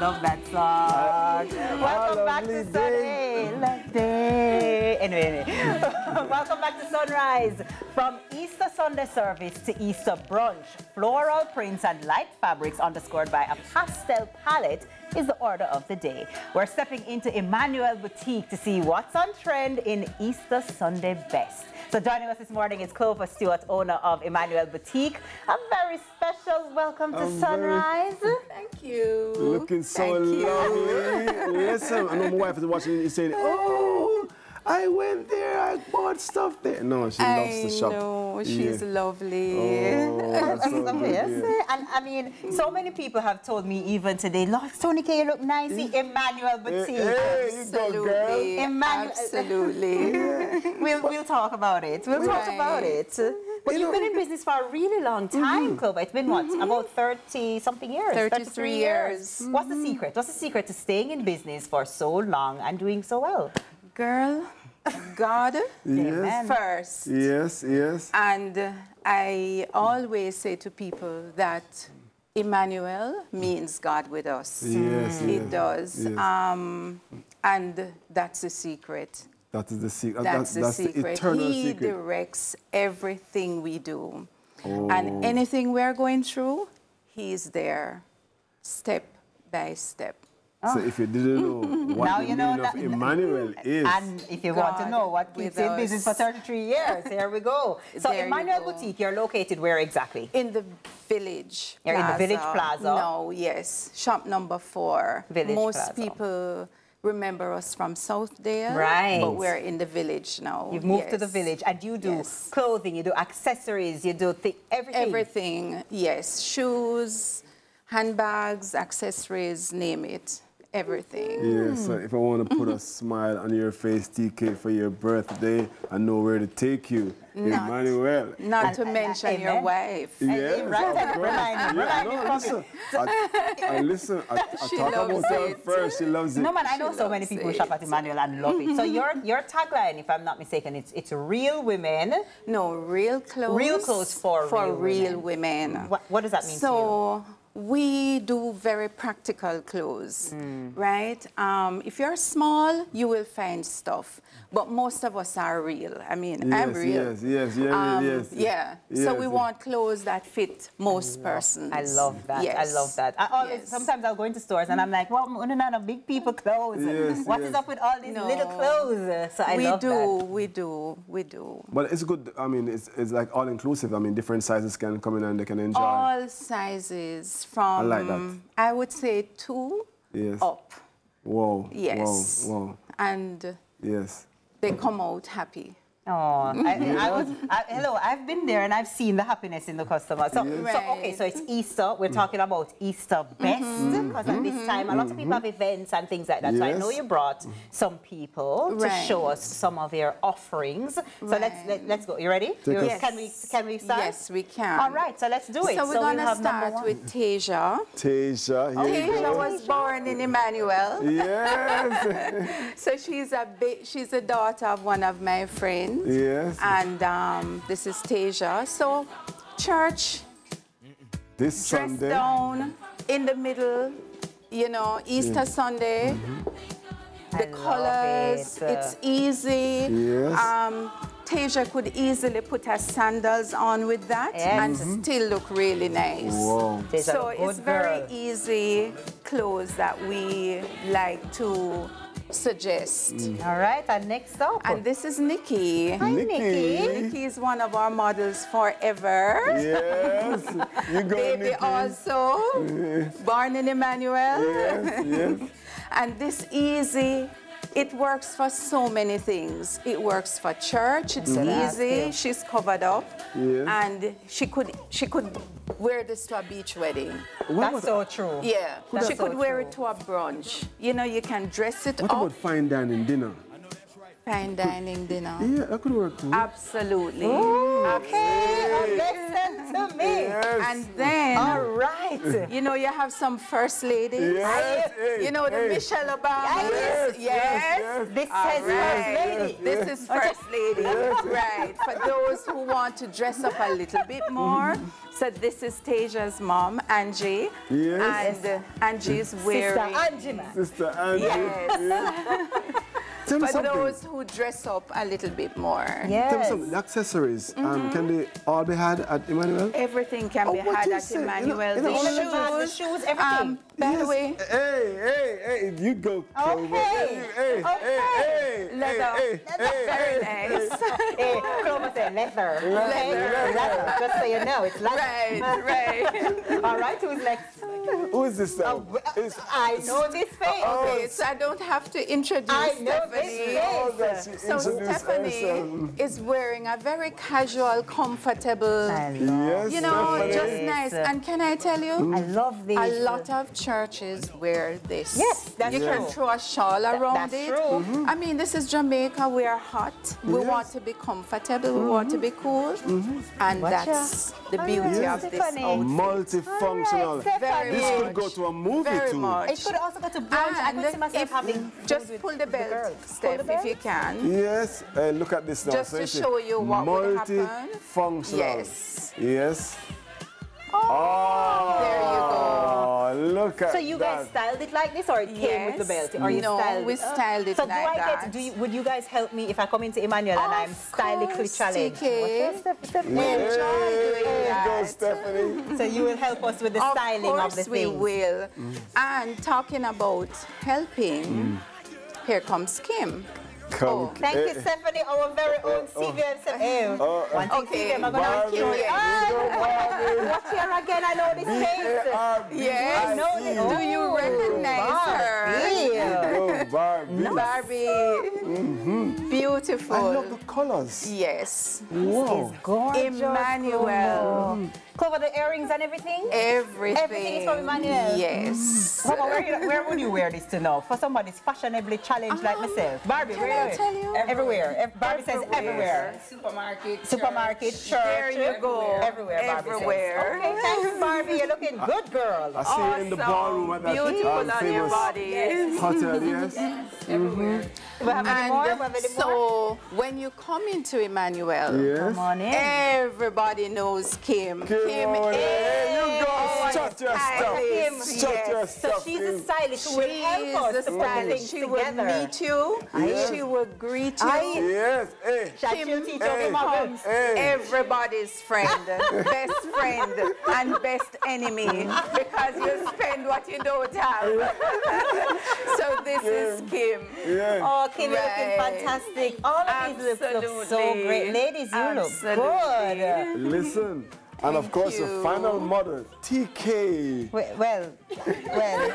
love that song. Welcome back to Sunday. Anyway, anyway. welcome back to Sunrise. From Easter Sunday service to Easter brunch, floral prints and light fabrics underscored by a pastel palette is the order of the day. We're stepping into Emanuelle Boutique to see what's on trend in Easter Sunday best. So joining us this morning is Clover Stewart, owner of Emanuelle Boutique. A very special welcome to I'm Sunrise. Very, thank you. Looking so thank lovely. Listen, I know my wife is watching you saying, oh, I went there, I bought stuff there. No, she I loves the shop. I know, she's yeah. lovely. Oh, that's so yes. And I mean, so many people have told me even today, Lord, Tony, can you look nice? Emanuelle Boutique. Hey, hey, Absolutely. Emmanuel. Absolutely. we'll, we'll talk about it. We'll right. talk about it. But you you've been in business for a really long time, mm -hmm. Clover. It's been what? Mm -hmm. About 30 something years? 33, 33 years. years. Mm -hmm. What's the secret? What's the secret to staying in business for so long and doing so well? Girl, God yes. first. Yes, yes. And I always say to people that Emmanuel means God with us. Yes, It yes, does. Yes. Um, and that's the secret. That is the secret. That's, that's, the, secret. the eternal he secret. directs everything we do. Oh. And anything we're going through, he's there, step by step. Oh. So if you didn't know what now the you know meaning of Emmanuel is. And if you God want to know what keeps in business for 33 years, here we go. So there Emmanuel you Boutique, you're located where exactly? In the Village You're Plaza. in the Village Plaza? No, yes. Shop number four. Village Most Plaza. people remember us from Southdale. Right. But we're in the village now. You've moved yes. to the village and you do yes. clothing, you do accessories, you do everything. Everything, yes. Shoes, handbags, accessories, name it everything. Yeah, so hmm. if I want to put a smile on your face, TK, for your birthday, I know where to take you. Not, Emmanuel. Not and, to mention and, your wife. Yeah, right. Remind me. Yeah, no, listen. I, I listen. I, I talk about her first. She loves it. No, man, I know so many people it. shop at Emmanuel and love it. So your your tagline, if I'm not mistaken, it's it's real women. No, real clothes. Real clothes for, for real, real women. women. What, what does that mean so, we do very practical clothes, mm. right? Um, if you're small, you will find stuff, but most of us are real. I mean, yes, I'm real. Yes, yes, yeah, um, yes. Yeah. Yes, so we yes. want clothes that fit most I persons. I love that. Yes. I love that. I always, sometimes I'll go into stores and I'm like, well, we're not big people clothes. Yes, What is up with all these no. little clothes? So I we love do, that. We do, we do. But it's good. I mean, it's, it's like all inclusive. I mean, different sizes can come in and they can enjoy. All sizes from, I like that. I would say two yes. up. Whoa. Yes. Whoa. Whoa. And yes. they come out happy. Oh, I, I was, I, hello, I've been there and I've seen the happiness in the customer. So, yes. so okay, so it's Easter. We're talking about Easter best because mm -hmm. at this mm-hmm. time a lot of people have events and things like that. Yes. So I know you brought some people right. to show us some of your offerings. So right. let's let, us let us go. You ready? Yes. Can we can we start? Yes, we can. All right, so let's do it. So we're so gonna we'll start with Tasia. Tasia, Tasia was born in Emmanuel. Yes. so she's a she's a daughter of one of my friends. Yes. And and um, this is Tasia. So, church, this Sunday. down in the middle, you know, Easter yes. Sunday. Mm -hmm. The I colors, it. it's easy. Yes. Um, Tasia could easily put her sandals on with that yes. and mm -hmm. still look really nice. Wow. So it's very easy clothes that we like to suggest. Mm. All right, and next up. And this is Nikki. Hi, Nikki. Nikki. Nikki is one of our models forever. Yes. You go, Baby Nikki. also. Yes. Born in Emmanuel. Yes, yes. and this easy it works for so many things. It works for church. It's mm -hmm. easy. She's covered up, yes. and she could she could wear this to a beach wedding. What That's so true. Yeah, That's she could so wear true. it to a brunch. You know, you can dress it what up. What about fine dining dinner? Fine dining dinner. Yeah, that could work too. Absolutely. Ooh, okay, listen to me. Yes. And then, All right. you know, you have some first ladies. Yes, hey, You know, the hey. Michelle Obama. Yes, yes, yes. This All says right. first lady. This is first lady. Right. For those who want to dress up a little bit more. So this is Tasia's mom, Angie. Yes. And uh, Angie is Sister wearing. Angela. Sister Angie. Yes. Yeah. Tell me For something. those who dress up a little bit more. Tell me Yes. something. The accessories, um, can they all be had at Emmanuel? Everything can Oh, be had at say? You know- Emmanuel. you know, the all of The bags, the shoes. shoes, everything. Um, by the way, Hey, hey, hey, you go. Clover. Okay. Hey, hey, Okay. hey, hey, Leather. hey, hey, very hey. nice. hey, Clover said leather. Okay? Leather. Leather. Just so you know, it's leather. right, right. All right, who's next? Who is this now? Oh, It's- I know this face. Oh, oh. Okay, so I don't have to introduce I know this face. That she So Stephanie herself. is wearing a very casual, comfortable, Yes, you know, Stephanie. just nice. And can I tell you, I love this. a lot of churches wear this. Yes, that's you can throw a shawl around that's it. true. Mm-hmm. I mean, this is Jamaica. We are hot. We Yes. want to be comfortable. We want to be cool. And Watcha. that's the beauty Yes. of this Stephanie. outfit. Multifunctional. Very This could go to a movie Very too. much. It could also go to brunch. I could see myself having just pull the the belt, girls. Steph, Pull the if you can. Yes, uh, look at this now. Just So to show you what would happen. Multifunctional. Yes. Yes. Oh. There you go. Look at So you guys styled it like this, or it came with the Yes. belt? Or you No, styled we it? styled it so like do I that. get? Do you, would you guys help me if I come into Emmanuel and I'm Of stylically course, challenged? TK. Watch this, Steph- Steph- We enjoy doing There you go, that. Stephanie. So you will help us with the Of styling course of the we things. will. And talking about helping, mm. here comes Kim. Come. Oh, Thank eh, you, Stephanie, our very own CVM. Oh, oh, One thing, okay, CVM, I'm gonna Barbie. kill you. You know Barbie. Watch here again, I know this face. Yes. I know this. Do you Oh, recognize her? Barbie. Barbie. Barbie. Beautiful. I love the colors. Yes. Wow. Gorgeous. Emmanuel. Cover the earrings and everything? Everything. Everything is from Emmanuel. Yes. Mama, where, where would you wear this to now? For somebody's fashionably challenged like Um, myself. Barbie, can where I tell you? Everywhere. Ev- Barbie says everywhere. Supermarket. Supermarket, church. There you go. Everywhere, Barbie says. Everywhere. Okay, thanks, Barbie. You're looking good, girl. I see you in the ballroom at that Beautiful um, on your famous body. hotel, yes? Mm-hmm. Do we have any more? We have And any more? so when you come into Emmanuel, Yes. Come on in. everybody knows Kim. Kim, on is there you go. our Strut your stuff. stylist. Strut your Yes. So stuff. she's a stylist who will She help us the to put stylist. She together. will meet you. Yes. She will greet you. Aye. Yes, hey. Shall Kim she teach Hey. becomes Hey. everybody's friend, best friend, and best enemy because you spend what you don't have. so this is Kim. Yeah. Oh, Kim, you're looking fantastic. All of these looks look so great. Ladies, you look Absolutely. good. Listen. And of Thank course, the final model, TK. Well, well, well.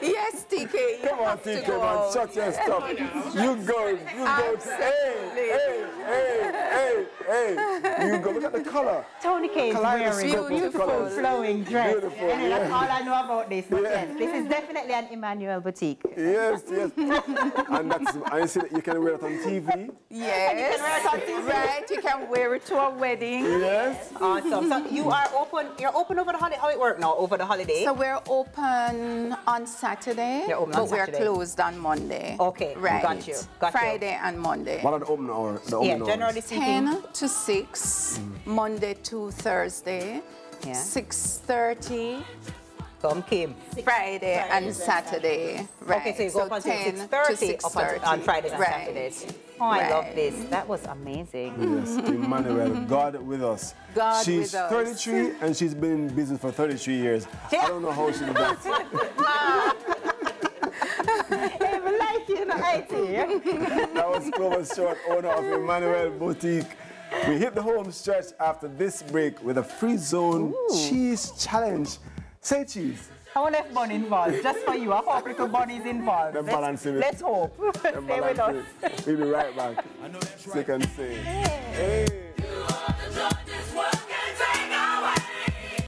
Yes, TK. You Come on, TK, go man. out. Shut your stuff. You go. You go. Hey, hey, hey, hey, hey. You go. Look at the color. Tony K is wearing Kaleidoscope beautiful colours. flowing dress. Beautiful, Anyway, that's all I know about this. But Yeah. yes, this is definitely an Emanuelle boutique. Yes, yes. and that's, I see that you can wear it on TV. Yes. You can wear it on TV. Right. You can wear it to a wedding. Yes. Awesome. So you are open. You're open over the holiday. How it work now? Over the holiday? So we're open on Saturday, You're open but on we're closed on Monday. Okay, right. got you, got you. Friday and Monday. What are the open hours? The yeah, open hours? generally speaking. 10 to 6, mm. Monday to Thursday, Yeah. 6.30, Come, Kim. Friday and Saturday. Right. Okay, so you go up until 10 6.30 to up until, on 6:30. Fridays and right. Saturdays. Oh, I love this. That was amazing. Yes, Emmanuel, God with us. God she's with us. 33 and she's been in business for 33 years. I don't know how she did that. Even like you know, IT. That was Clover Stewart, owner of Emanuelle Boutique. We hit the home stretch after this break with a free zone cheese challenge. Say cheese. I wonder if Bunny involved. Just for you. I hope little Bunny's involved. They're Let's- it. Let's hope. Stay with us. We'll be right back. Second say. Hey.